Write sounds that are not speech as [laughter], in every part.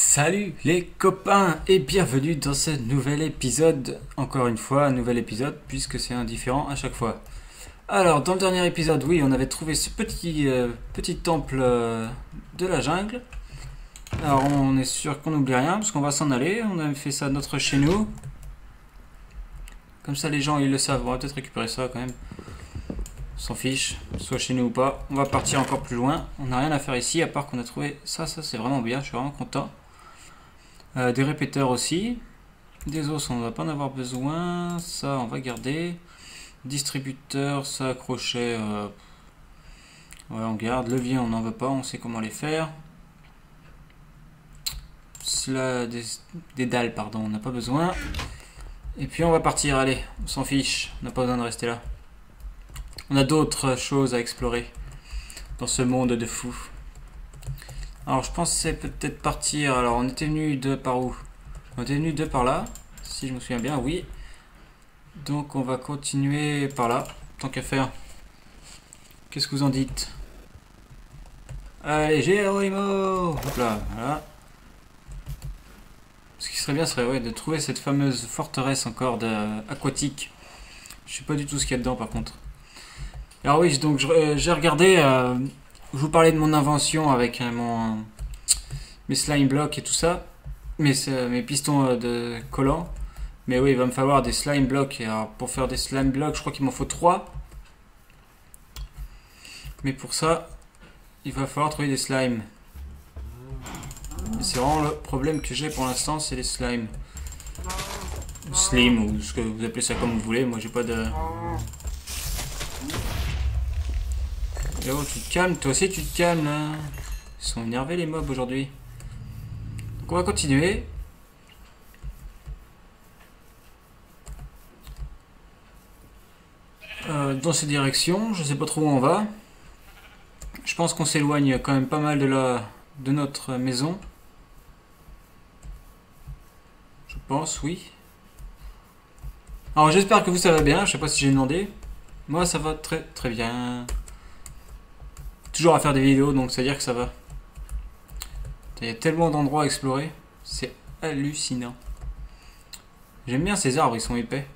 Salut les copains et bienvenue dans ce nouvel épisode. Encore une fois, un nouvel épisode puisque c'est indifférent à chaque fois. Alors, dans le dernier épisode, oui, on avait trouvé ce petit, euh, petit temple euh, de la jungle. Alors, on est sûr qu'on n'oublie rien parce qu'on va s'en aller. On a fait ça notre chez nous. Comme ça, les gens ils le savent. On va peut-être récupérer ça quand même. On s'en fiche, soit chez nous ou pas. On va partir encore plus loin. On n'a rien à faire ici à part qu'on a trouvé ça. Ça, c'est vraiment bien. Je suis vraiment content. Euh, des répéteurs aussi. Des os, on va pas en avoir besoin. Ça, on va garder. Distributeur, ça, crochet. Euh... Ouais, on garde. Levier, on n'en veut pas. On sait comment les faire. Cela, des, des dalles, pardon, on n'a pas besoin. Et puis on va partir, allez, on s'en fiche. On n'a pas besoin de rester là. On a d'autres choses à explorer dans ce monde de fous. Alors je pensais peut-être partir. Alors on était venu de par où? On était venu de par là, si je me souviens bien, oui. Donc on va continuer par là, tant qu'à faire. Qu'est-ce que vous en dites? Allez, Geronimo Hop là, voilà. Ce qui serait bien serait de trouver cette fameuse forteresse encore de, aquatique. Je sais pas du tout ce qu'il y a dedans par contre. Alors oui, donc euh, j'ai regardé, euh, je vous parlais de mon invention avec euh, mon, mes slime blocks et tout ça, mes, mes pistons de collants. Mais oui, il va me falloir des slime blocks. Et alors pour faire des slime blocks, je crois qu'il m'en faut 3. Mais pour ça, il va falloir trouver des slimes. C'est vraiment le problème que j'ai pour l'instant, c'est les slimes. Slim ou ce que vous appelez ça comme vous voulez. Moi, j'ai pas de. Tu te calmes, toi aussi tu te calmes. Ils sont énervés les mobs aujourd'hui. Donc on va continuer. Euh, dans ces directions, je sais pas trop où on va. Je pense qu'on s'éloigne quand même pas mal de la de notre maison. Je pense, oui. Alors j'espère que vous ça va bien, je sais pas si j'ai demandé. Moi ça va très très bien. Toujours à faire des vidéos donc c'est à dire que ça va. Il y a tellement d'endroits à explorer, c'est hallucinant. J'aime bien ces arbres, ils sont épais.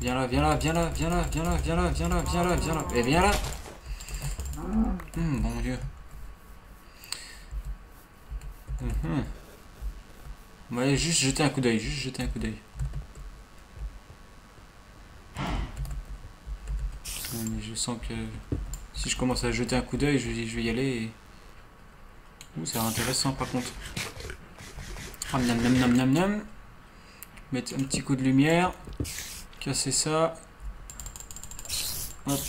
Viens là, viens là, viens là, viens là, viens là, viens là, viens là, viens là, viens là, et viens là. Hum, bon Dieu. Hum, On va aller juste jeter un coup d'œil, juste jeter un coup d'œil. Mais je sens que si je commence à jeter un coup d'œil, je, vais y aller. Et... Ouh, c'est intéressant par contre. Ah, nam, nam, nam, nam, nam. Mettre un petit coup de lumière. Casser ça. Hop.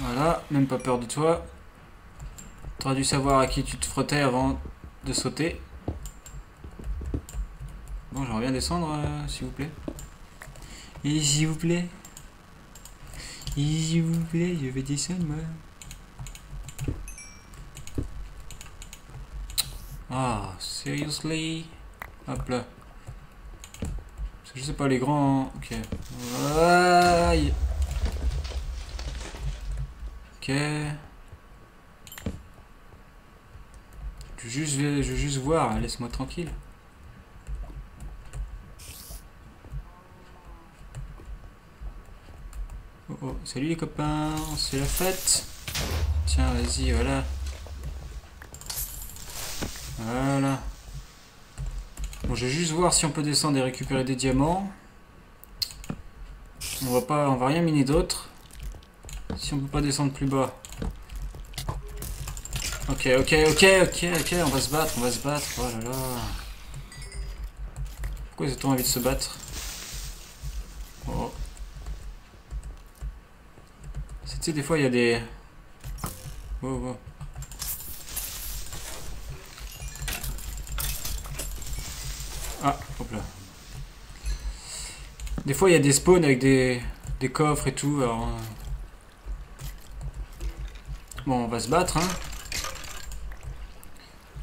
Voilà, même pas peur de toi. T'aurais dû savoir à qui tu te frottais avant de sauter. Bon, j'aimerais bien descendre, euh, s'il vous plaît. Et s'il vous plaît. S'il vous plaît, je vais descendre. Ah, seriously? Hop là. Je sais pas, les grands... Ok. Aïe Ok. Je veux juste, je veux juste voir, laisse-moi tranquille. Oh oh, salut les copains, c'est la fête. Tiens, vas-y, voilà. Voilà. Bon, je vais juste voir si on peut descendre et récupérer des diamants. On va pas, on va rien miner d'autre. Si on peut pas descendre plus bas. Ok, ok, ok, ok, ok, on va se battre, on va se battre. Oh là là. Pourquoi ils ont envie de se battre? Oh. Tu sais, des fois il y a des... Oh. Ah, hop là. Des fois il y a des spawns avec des, des coffres et tout, alors... Euh. Bon, on va se battre, hein.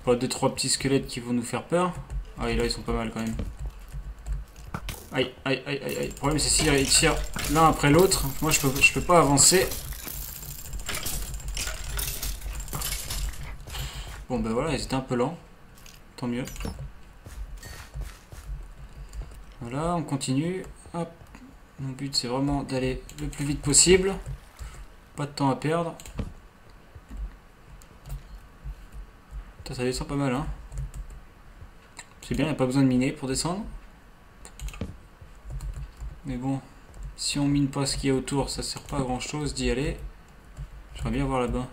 Pas deux, trois petits squelettes qui vont nous faire peur. Ah, et là, ils sont pas mal quand même. Aïe, aïe, aïe, aïe, aïe. Le problème, c'est s'ils tirent l'un après l'autre. Moi, je peux, je peux pas avancer. Bon ben voilà, ils étaient un peu lents. Tant mieux. Voilà, on continue. Hop. Mon but c'est vraiment d'aller le plus vite possible. Pas de temps à perdre. ça descend pas mal hein. C'est bien, il n'y a pas besoin de miner pour descendre. Mais bon, si on mine pas ce qu'il y a autour, ça sert pas à grand chose d'y aller. J'aimerais bien voir là-bas.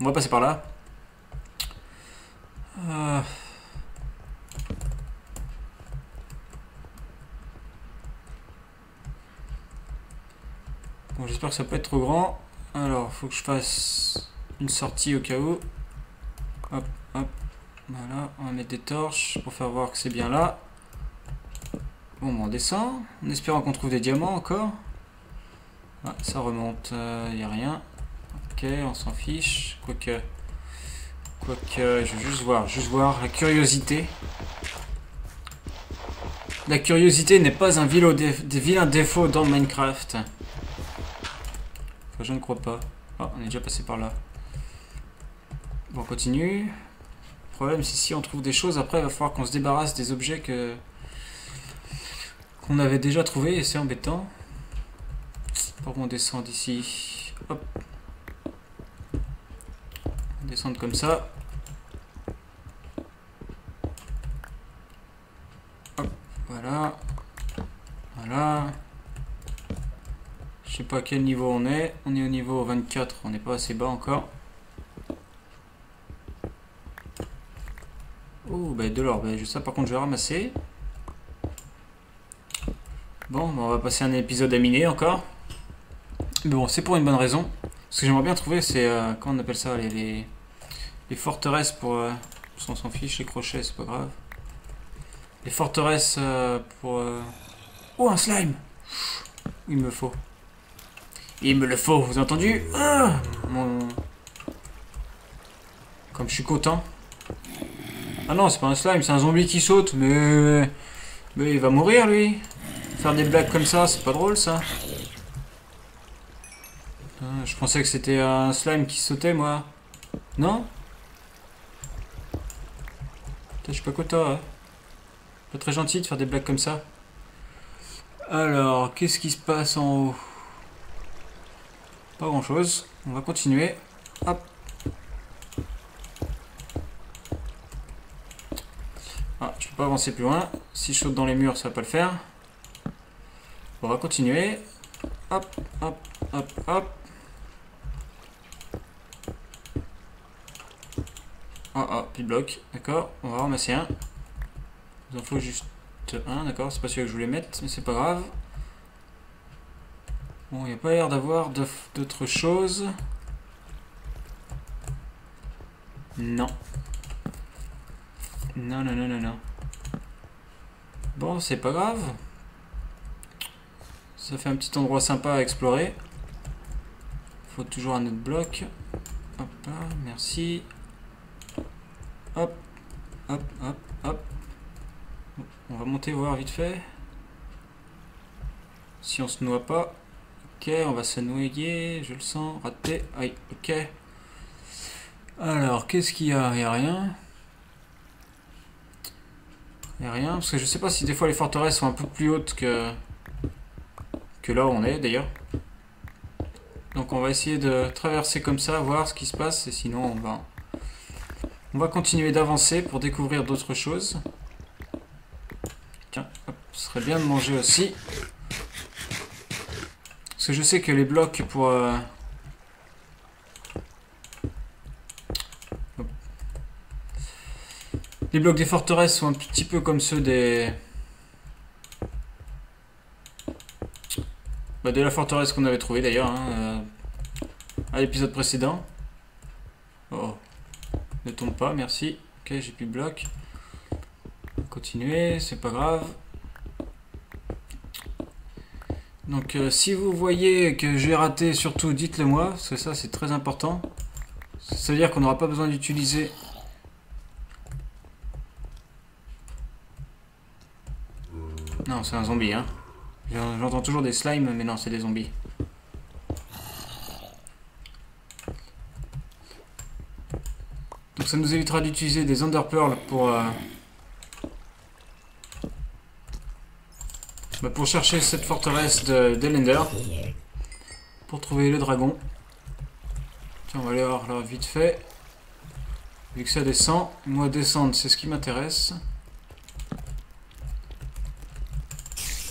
On va passer par là. Ah. Bon, j'espère que ça peut être trop grand. Alors, faut que je fasse une sortie au cas où. Hop, hop. Voilà, on va mettre des torches pour faire voir que c'est bien là. Bon, on descend, en espérant qu'on trouve des diamants encore. Ah, ça remonte, il euh, n'y a rien. Ok, on s'en fiche. Quoique, quoique, je veux juste voir, juste voir la curiosité. La curiosité n'est pas un vilain défaut dans Minecraft. Enfin, je ne crois pas. Oh, on est déjà passé par là. Bon, on continue. Le problème, c'est si on trouve des choses, après, il va falloir qu'on se débarrasse des objets que qu'on avait déjà trouvé et c'est embêtant. Pour on descend d'ici. Hop. On descend comme ça. Hop, voilà. Voilà. Je sais pas à quel niveau on est. On est au niveau 24, on n'est pas assez bas encore. Oh, bah de l'or. Bah, ça par contre je vais ramasser. Bon, on va passer un épisode à miner encore. Mais bon, c'est pour une bonne raison. Ce que j'aimerais bien trouver, c'est... Euh, comment on appelle ça Les, les, forteresses pour... Euh, on s'en fiche, les crochets, c'est pas grave. Les forteresses euh, pour... Euh, oh, un slime Il me faut. Il me le faut, vous avez entendu? Ah. Comme je suis content. Ah non, c'est pas un slime, c'est un zombie qui saute, mais... Mais il va mourir, lui Faire des blagues comme ça, c'est pas drôle ça. Ah, je pensais que c'était un slime qui sautait moi. Non? Je suis pas content. Hein. Pas très gentil de faire des blagues comme ça. Alors, qu'est-ce qui se passe en haut? Pas grand chose. On va continuer. Hop. Ah, je peux pas avancer plus loin. Si je saute dans les murs, ça va pas le faire. On va continuer. Hop, hop, hop, hop. Ah, ah, de bloc. D'accord, on va ramasser un. Il en faut juste un, d'accord. C'est pas celui que je voulais mettre, mais c'est pas grave. Bon, il n'y a pas l'air d'avoir d'autres choses. Non. Non, non, non, non, non. Bon, c'est pas grave. Ça fait un petit endroit sympa à explorer. Faut toujours un autre bloc. Hop là, merci. Hop, hop, hop, hop. On va monter voir vite fait. Si on se noie pas. Ok, on va se noyer, je le sens, raté. Aïe, ok. Alors, qu'est-ce qu'il y a? Il n'y a rien. Il n'y a rien, parce que je sais pas si des fois les forteresses sont un peu plus hautes que que là où on est d'ailleurs. Donc on va essayer de traverser comme ça, voir ce qui se passe, et sinon on va, on va continuer d'avancer pour découvrir d'autres choses. Tiens, ce serait bien de manger aussi. Parce que je sais que les blocs pour... Euh, les blocs des forteresses sont un petit peu comme ceux des... Bah, de la forteresse qu'on avait trouvé d'ailleurs, hein, euh, à l'épisode précédent. Oh, ne tombe pas, merci. Ok, j'ai plus de bloc. Continuer, c'est pas grave. Donc euh, si vous voyez que j'ai raté, surtout dites-le moi, parce que ça c'est très important. Ça veut dire qu'on n'aura pas besoin d'utiliser... Non, c'est un zombie, hein. J'entends toujours des slimes, mais non, c'est des zombies. Donc ça nous évitera d'utiliser des Underpearls pour... euh, bah, pour chercher cette forteresse de d'Elender. Pour trouver le dragon. Tiens, on va aller voir là vite fait. Vu que ça descend, moi descendre c'est ce qui m'intéresse.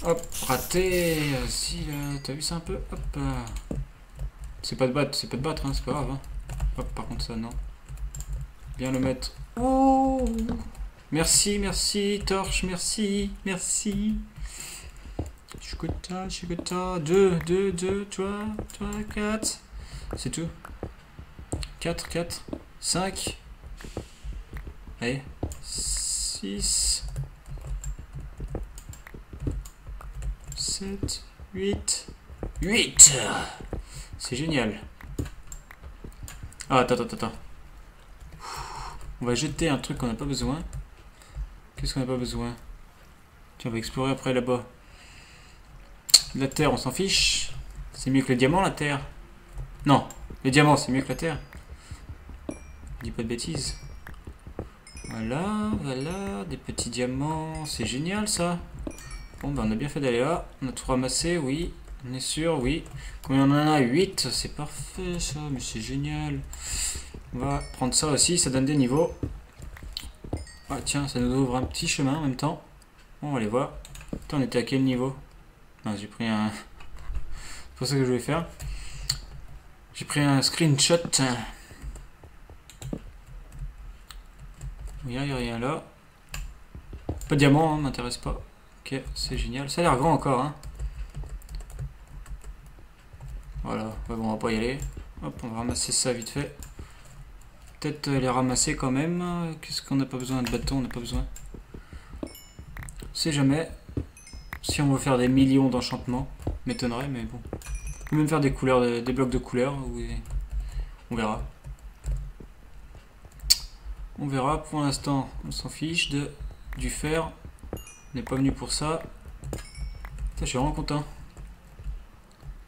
Hop, raté. Si là, t'as vu ça un peu Hop. euh. C'est pas de battre, c'est pas de battre, hein, c'est pas grave. hein. Hop, par contre ça non. Bien le mettre. Oh Merci, merci, torche, merci, merci. Chukota, chukota. Deux, deux, deux, toi, toi, quatre. C'est tout. Quatre, quatre, cinq. Allez. Six. 7, 8, 8 C'est génial. Ah, attends, attends, attends. On va jeter un truc qu'on n'a pas besoin. Qu'est-ce qu'on n'a pas besoin? Tiens, on va explorer après là-bas. La terre, on s'en fiche. C'est mieux que le diamant, la terre. Non, le diamant, c'est mieux que la terre. Dis pas de bêtises. Voilà, voilà, des petits diamants. C'est génial, ça. Bon, ben on a bien fait d'aller là. On a tout ramassé, oui. On est sûr, oui. Combien on en a 8 C'est parfait ça, mais c'est génial. On va prendre ça aussi, ça donne des niveaux. Ah tiens, ça nous ouvre un petit chemin en même temps. On va aller voir. Attends, on était à quel niveau? Non, j'ai pris un... [laughs] C'est pour ça que je vais faire. J'ai pris un screenshot. Il n'y a rien là. Pas de diamant, hein, m'intéresse pas. C'est génial. Ça a l'air grand encore, hein. Voilà, bon, on va pas y aller. Hop, on va ramasser ça vite fait. Peut-être euh, les ramasser quand même. Qu'est-ce qu'on n'a pas besoin de bâton On n'a pas besoin. Sait jamais. Si on veut faire des millions d'enchantements, m'étonnerait, mais bon. On peut même faire des couleurs, de- des blocs de couleurs. On verra. On verra. Pour l'instant, on s'en fiche de du fer. On n'est pas venu pour ça. Je suis vraiment content.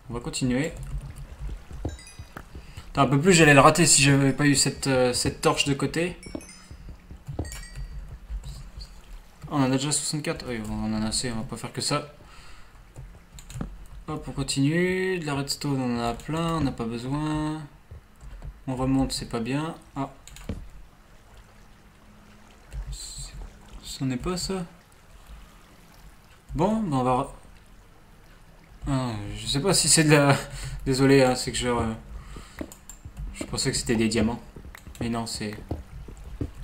On va continuer. Un peu plus, j'allais le rater si j'avais pas eu cette, euh, cette torche de côté. On en a déjà 64. Oui, on en a assez, on va pas faire que ça. Hop, on continue. De la redstone, on en a plein, on n'a pas besoin. On remonte, c'est pas bien. Ah. Ce n'est pas ça. Bon, ben on va... Ah, je sais pas si c'est de la... Désolé, hein, c'est que je... euh, Je pensais que c'était des diamants. Mais non, c'est...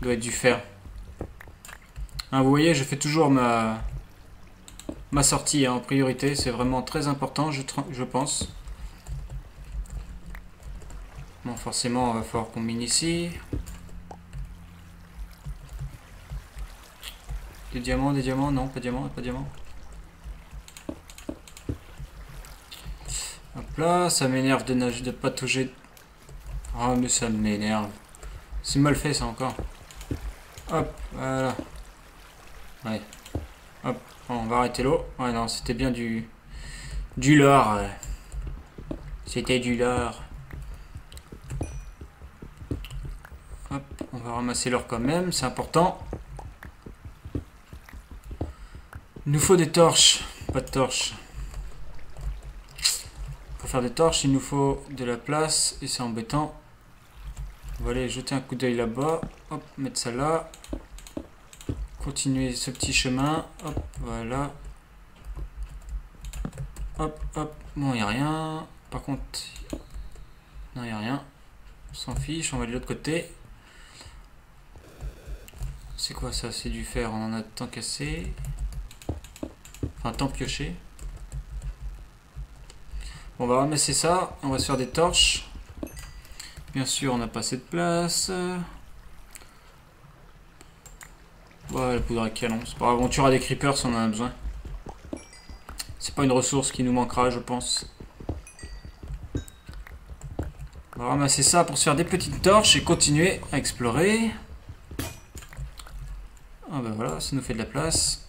doit être du fer. Hein, vous voyez, je fais toujours ma... Ma sortie hein, en priorité. C'est vraiment très important, je, je pense. Bon, forcément, on va falloir qu'on mine ici. Des diamants, des diamants, non, pas de diamants, pas de diamants. Hop là, ça m'énerve de nager, de pas toucher. Ah, mais ça m'énerve. C'est mal fait ça encore. Hop, voilà. Ouais. Hop, on va arrêter l'eau. Ouais, non, c'était bien du. Du ouais. C'était du leurre. Hop, on va ramasser l'or quand même, c'est important. Il nous faut des torches. Pas de torches. Faire des torches, il nous faut de la place et c'est embêtant. On va aller jeter un coup d'œil là-bas. Hop, mettre ça là. Continuer ce petit chemin. Hop, voilà. Hop, hop. Bon, il n'y a rien. Par contre, non, il n'y a rien. On s'en fiche, on va de l'autre côté. C'est quoi ça? C'est du fer, on en a tant cassé. Enfin, tant pioché. On va ramasser ça. On va se faire des torches. Bien sûr, on n'a pas assez de place. Ouais, la poudre à canon. C'est pas grave, on tuera des creepers si on en a besoin. C'est pas une ressource qui nous manquera, je pense. On va ramasser ça pour se faire des petites torches et continuer à explorer. Ah bah voilà, ça nous fait de la place.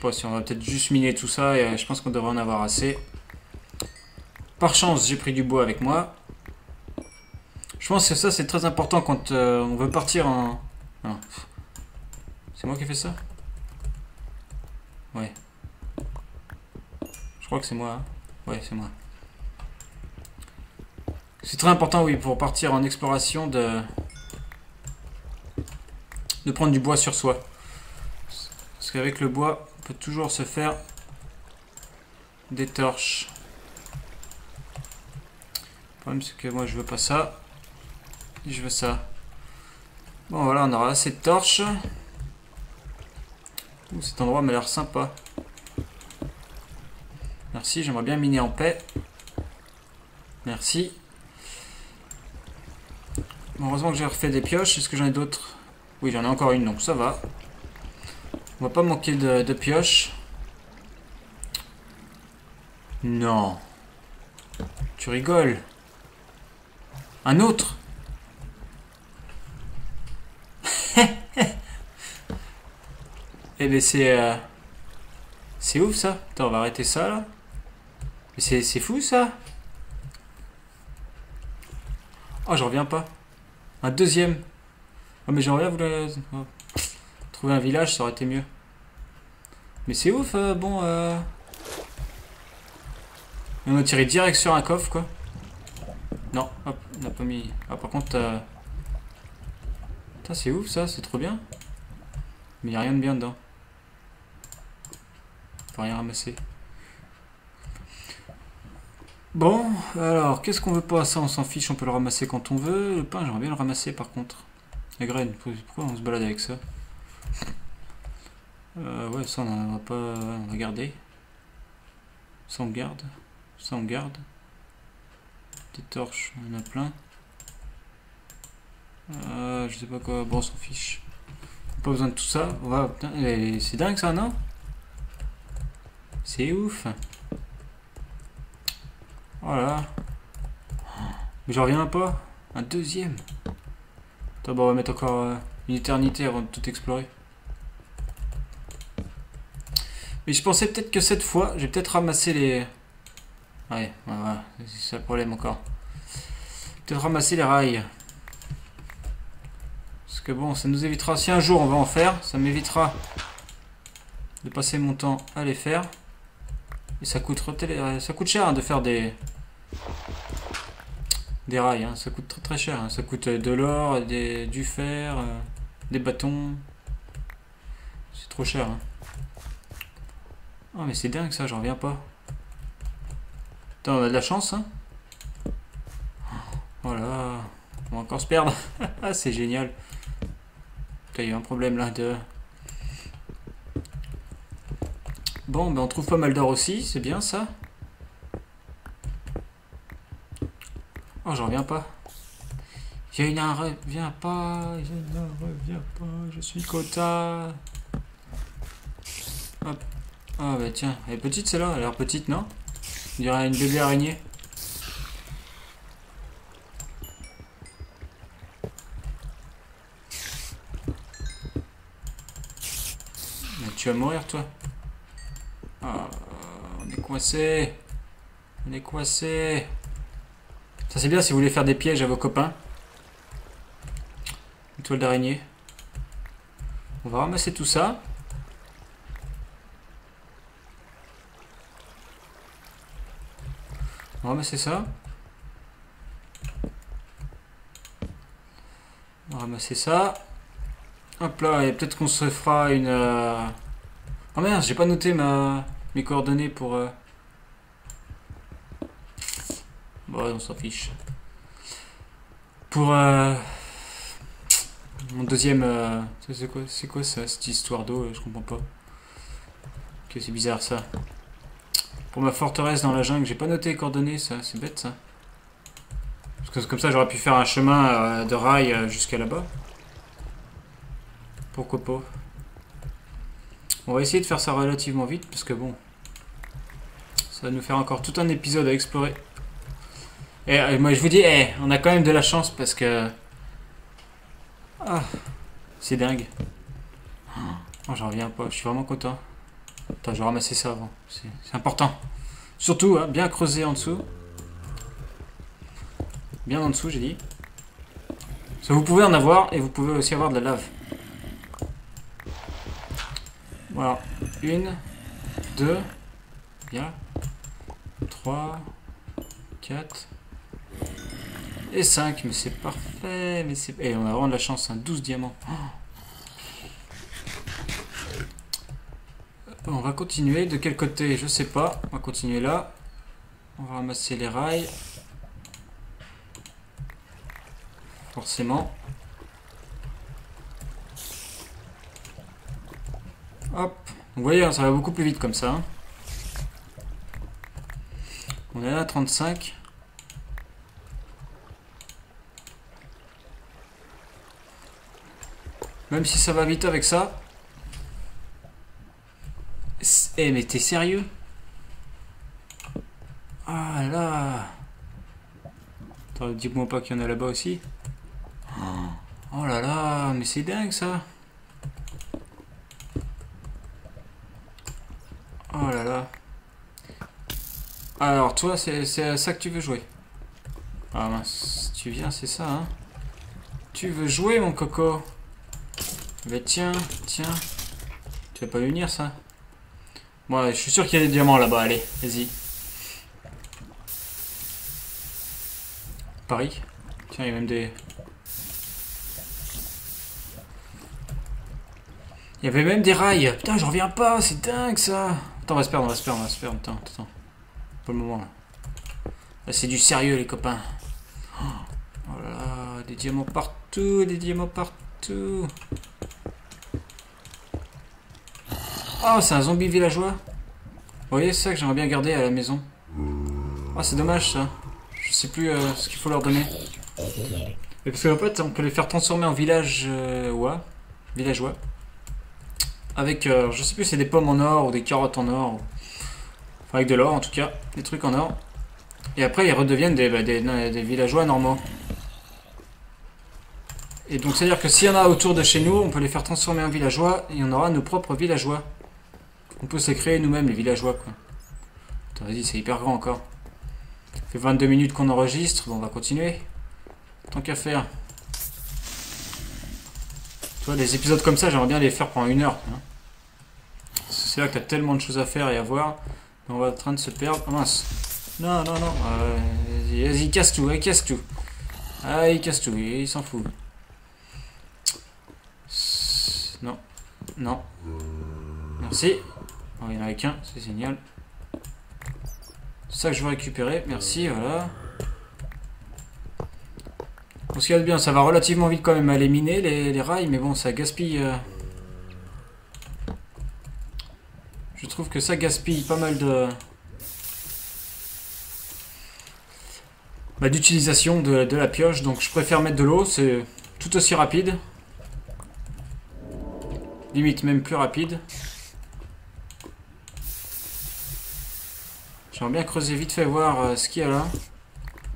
Sais pas si on va peut-être juste miner tout ça et euh, je pense qu'on devrait en avoir assez. Par chance, j'ai pris du bois avec moi. Je pense que ça c'est très important quand euh, on veut partir en... C'est moi qui ai fait ça? Ouais. Je crois que c'est moi. Hein. Ouais, c'est moi. C'est très important, oui, pour partir en exploration de... De prendre du bois sur soi. Parce qu'avec le bois, on peut toujours se faire des torches. Le problème, c'est que moi, je veux pas ça. Je veux ça. Bon, voilà, on aura assez de torches. cet endroit m'a l'air sympa. Merci, j'aimerais bien miner en paix. Merci. heureusement que j'ai refait des pioches. Est-ce que j'en ai d'autres? Oui, j'en ai encore une, donc ça va. On va pas manquer de, pioches. Non. Tu rigoles. Un autre [laughs] Eh ben c'est... Euh, c'est ouf ça. Attends, on va arrêter ça là. Mais c'est fou ça. Oh, j'en reviens pas. Un deuxième. Oh, mais j'en reviens, vous oh. Trouver un village, ça aurait été mieux. Mais c'est ouf, euh, bon... Euh... On a tiré direct sur un coffre, quoi. Non, hop, on n'a pas mis... Ah, par contre... Euh... c'est ouf, ça, c'est trop bien. Mais il a rien de bien dedans. Faut rien ramasser. Bon, alors, qu'est-ce qu'on veut pas? Ça, on s'en fiche, on peut le ramasser quand on veut. Le pain, j'aimerais bien le ramasser, par contre. Les graines, pourquoi on se balade avec ça? Euh, Ouais, ça, on va pas... On va garder. Ça, garde. Ça, on garde. Des torches, on en a plein. Euh, je sais pas quoi. Bon, on s'en fiche. Pas besoin de tout ça. c'est dingue ça, non? C'est ouf. Voilà. Mais j'en reviens pas. Un deuxième. Attends, bon, on va mettre encore euh, une éternité avant de tout explorer. Je pensais peut-être que cette fois, j'ai peut-être ramassé les... Ouais, c'est le problème encore. Peut-être ramasser les rails. Parce que bon, ça nous évitera, si un jour on va en faire, ça m'évitera de passer mon temps à les faire. Et ça coûte, ça coûte cher hein, de faire des, des rails. Hein. Ça coûte très très cher. Hein. Ça coûte de l'or, du fer, euh, des bâtons. C'est trop cher. Oh mais c'est dingue ça, j'en reviens pas. On a de la chance. Voilà. On va encore se perdre. [laughs] ah, c'est génial. il y a un problème là de... Bon, ben on trouve pas mal d'or aussi, c'est bien ça. Oh, j'en reviens pas. Je ne reviens pas, je ne reviens pas, je suis quota. Hop. Ah bah tiens, elle est petite celle-là, elle a l'air petite, non? On dirait une bébé araignée. tu vas mourir toi. Ah, on est coincé. On est coincé. Ça c'est bien si vous voulez faire des pièges à vos copains. Une toile d'araignée. On va ramasser tout ça. On va ramasser ça. On va ramasser ça. Hop là, et peut-être qu'on se fera une... Oh merde, j'ai pas noté ma... mes coordonnées pour... Euh, Bon, on s'en fiche. Pour euh, mon deuxième... Euh, c'est quoi, c'est quoi ça, cette histoire d'eau Je comprends pas. Que c'est bizarre ça. Pour ma forteresse dans la jungle, j'ai pas noté les coordonnées, ça. C'est bête ça. Parce que comme ça, j'aurais pu faire un chemin euh, de rail jusqu'à là-bas. Pourquoi pas On va essayer de faire ça relativement vite, parce que bon... Ça va nous faire encore tout un épisode à explorer. Et euh, moi je vous dis, eh, on a quand même de la chance parce que... Ah, c'est dingue. Oh, j'en reviens pas, je suis vraiment content. Attends, je vais ramasser ça avant, c'est important. Surtout, hein, bien creuser en dessous. Bien en dessous, j'ai dit. Ça, vous pouvez en avoir et vous pouvez aussi avoir de la lave. Voilà. Une, deux, bien. 3, 4 et 5. Mais c'est parfait. Mais c'est... Et on a vraiment de la chance, hein, 12 diamants. On va continuer. De quel côté? Je sais pas. On va continuer là. On va ramasser les rails. Forcément. Hop. Vous voyez, hein, ça va beaucoup plus vite comme ça. Hein. On est là à 35. Même si ça va vite avec ça. Eh mais t'es sérieux? Ah là. Dis-moi pas qu'il y en a là-bas aussi. Oh là là, mais c'est dingue ça. Oh là là. Alors, toi, c'est ça que tu veux jouer? Ah mince, tu viens, c'est ça, hein. Tu veux jouer, mon coco? Mais tiens, tiens. Tu vas pas venir, ça? Bon, je suis sûr qu'il y a des diamants là-bas, allez, vas-y. Paris? Tiens, il y a même des... Il y avait même des rails. Putain, je reviens pas, c'est dingue ça. Attends, on va se perdre, on va se perdre, on va se perdre. Attends, attends le moment là. c'est du sérieux les copains. Oh là là, des diamants partout, des diamants partout. Oh, c'est un zombie villageois. Vous voyez, c'est ça que j'aimerais bien garder à la maison. Oh, c'est dommage ça. Je sais plus euh, ce qu'il faut leur donner. Et parce qu'en fait, on peut les faire transformer en village euh, villageois. Avec, euh, je sais plus, c'est des pommes en or ou des carottes en or avec de l'or en tout cas, des trucs en or. Et après ils redeviennent des, bah, des, villageois normaux. Et donc c'est à dire que s'il y en a autour de chez nous, on peut les faire transformer en villageois et on aura nos propres villageois. On peut se créer nous-mêmes les villageois quoi. vas-y, c'est hyper grand encore. Ça fait 22 minutes qu'on enregistre, bon on va continuer. Tant qu'à faire. Tu vois, des épisodes comme ça, j'aimerais bien les faire pendant une heure. Hein. C'est là que tu as tellement de choses à faire et à voir. On va en train de se perdre. Oh mince. Non, non, non. Euh, vas-y, vas casse tout, il casse tout. Ah, il casse tout, il, s'en fout. Non. Non. Merci. Oh, il n'y en avait qu'un, c'est génial. C'est ça que je veux récupérer. Merci, voilà. Ce qu'il y a de bien, ça va relativement vite quand même à éliminer les, les rails, mais bon, ça gaspille... Euh, Je trouve que ça gaspille pas mal de... Bah, d'utilisation de, la pioche, donc je préfère mettre de l'eau, c'est tout aussi rapide. Limite même plus rapide. J'aimerais bien creuser vite fait voir euh, ce qu'il y a là.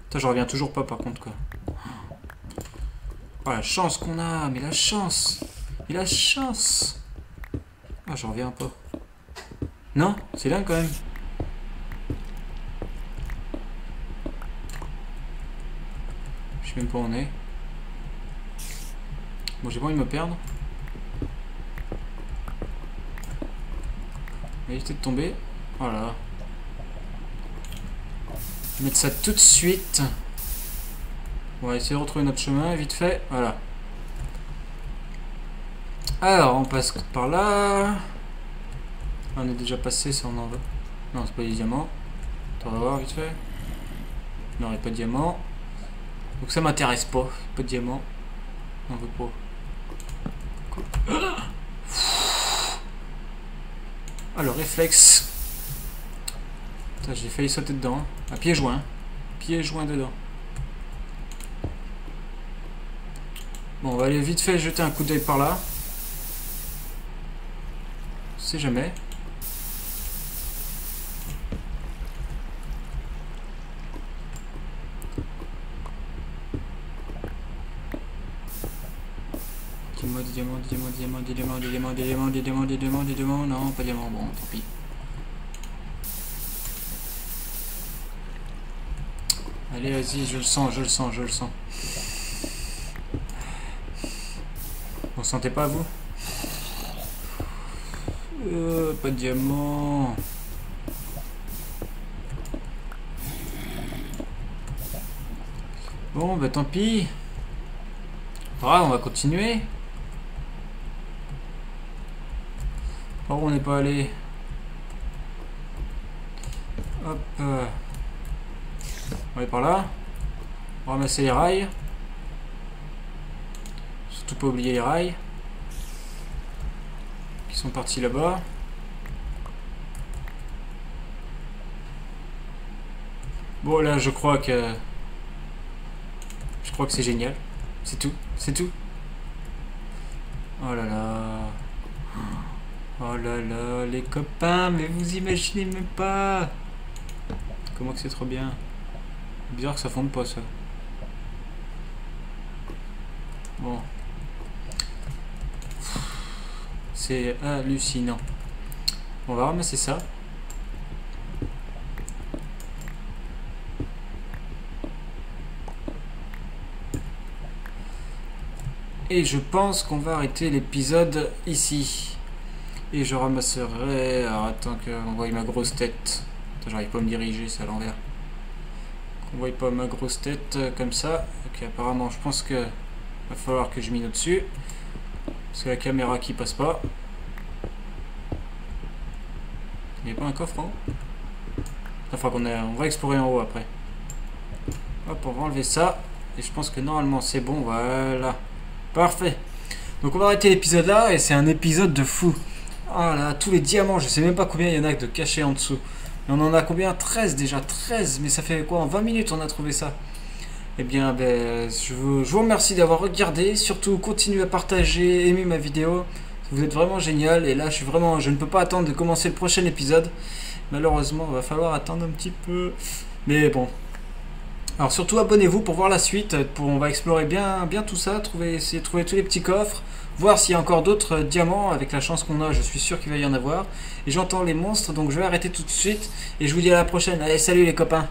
Putain, je reviens toujours pas par contre quoi. Oh la chance qu'on a, mais la chance Mais la chance Ah, je reviens pas. Non, c'est là quand même. Je sais même pas où on est. Bon, j'ai pas envie de me perdre. Éviter de tomber. Voilà. Je vais mettre ça tout de suite. On va essayer de retrouver notre chemin vite fait. Voilà. Alors, on passe par là. On est déjà passé si on en veut. Non, c'est pas des diamants. On va voir vite fait. Non, il n'y a pas de diamants. Donc ça m'intéresse pas. Pas de diamants. On veut pas. Ah, le réflexe. J'ai failli sauter dedans. À pied joint. Pied joint dedans. Bon, on va aller vite fait jeter un coup d'œil par là. Jamais. des diamants, des diamants, des diamants, des diamants, des diamants, des diamants, non, pas diamants, bon, tant pis. Allez, vas-y, je le sens, je le sens, je le sens. sentez pas vous? Euh, Pas de diamant. Bon, bah tant pis. Voilà, on va continuer. Par où on n'est pas allé? Hop. On va aller par là. Ramasser les rails. Surtout pas oublier les rails. Qui sont partis là-bas. Bon là je crois que... Je crois que c'est génial. C'est tout. C'est tout. Oh là là. Oh là là, les copains, mais vous imaginez même pas. Comment que c'est trop bien. Bizarre que ça fonde pas ça. Bon. C'est hallucinant. On va ramasser ça. Et je pense qu'on va arrêter l'épisode ici. Et je ramasserai... Alors attends qu'on voie ma grosse tête. J'arrive pas à me diriger, c'est à l'envers. Qu'on voie pas ma grosse tête euh, comme ça. Ok, apparemment, je pense que va falloir que je mine au-dessus. Parce que la caméra qui passe pas. Il n'y a pas un coffre en haut Enfin, qu'on a... on va explorer en haut après. Hop, on va enlever ça. Et je pense que normalement c'est bon, voilà. Parfait. Donc on va arrêter l'épisode là et c'est un épisode de fou. Ah là, tous les diamants, je sais même pas combien il y en a de cachés en dessous. Et on en a combien? 13 déjà, 13 Mais ça fait quoi? En 20 minutes on a trouvé ça. Eh bien, ben, je, vous, remercie d'avoir regardé. Surtout, continuez à partager, aimer ma vidéo. Vous êtes vraiment génial. Et là, je suis vraiment, je ne peux pas attendre de commencer le prochain épisode. Malheureusement, il va falloir attendre un petit peu. Mais bon. Alors surtout, abonnez-vous pour voir la suite. Pour, on va explorer bien, bien tout ça, trouver, essayer trouver tous les petits coffres, voir s'il y a encore d'autres diamants. Avec la chance qu'on a, je suis sûr qu'il va y en avoir. Et j'entends les monstres, donc je vais arrêter tout de suite. Et je vous dis à la prochaine. Allez, salut les copains.